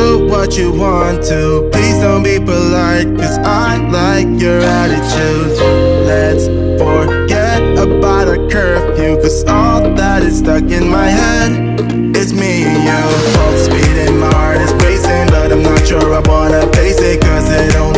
do what you want to. Please don't be polite, cause I like your attitude. Let's forget about a curfew, cause all that is stuck in my head is me and you. Both speed and my heart is racing, but I'm not sure I wanna face it, cause it only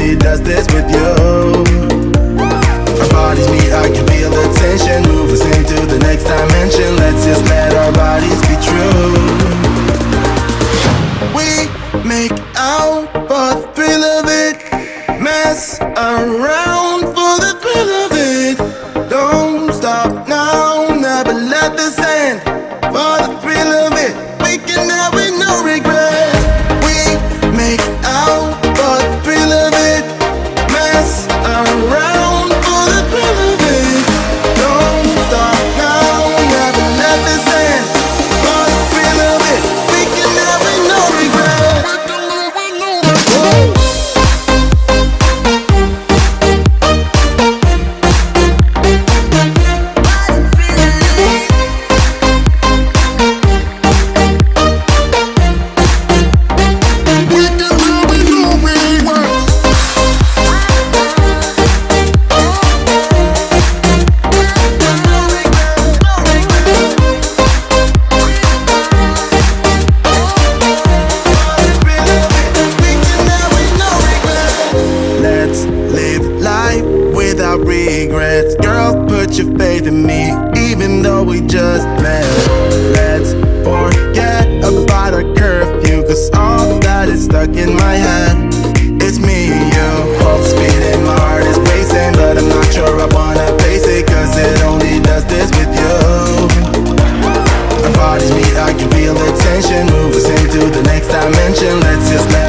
Me, even though we just met. Let's forget about our curfew, cause all that is stuck in my head. It's me and you, both speeding, my heart is pacing, but I'm not sure I wanna face it, cause it only does this with you. Our bodies meet, I can feel the tension, move us into the next dimension, let's just let